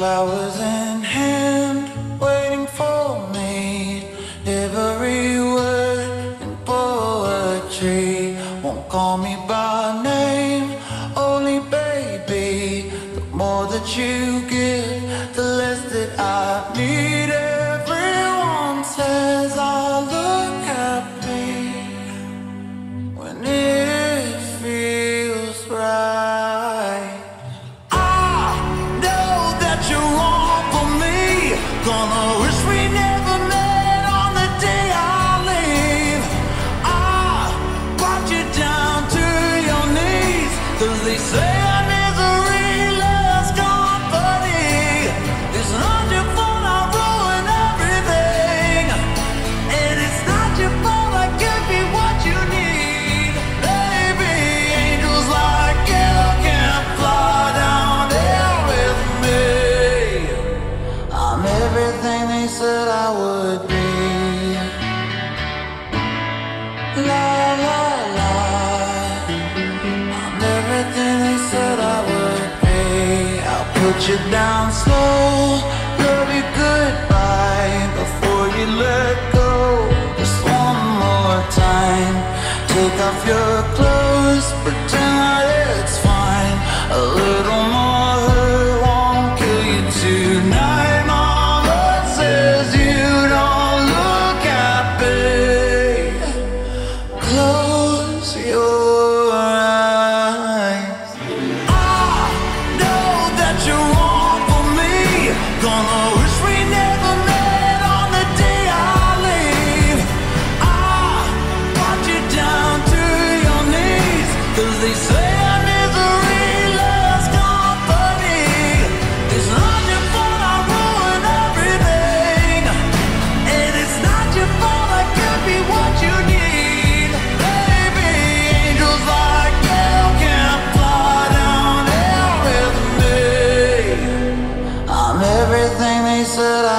Flowers in hand, waiting for me. Every word in poetry won't call me by name, only baby. The more that you give. you down slow. Love you goodbye before you let go. Just one more time. Take off your clothes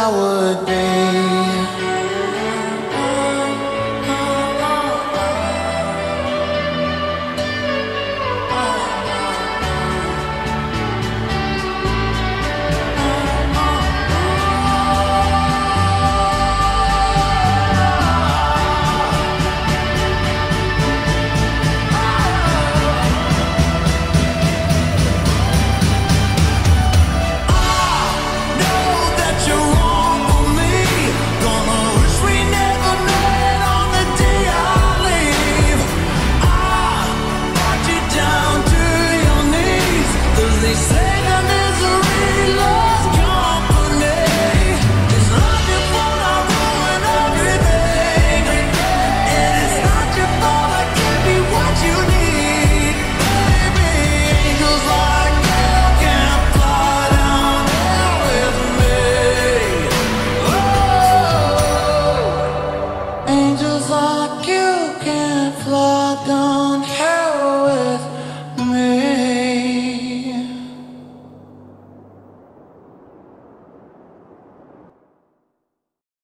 عاود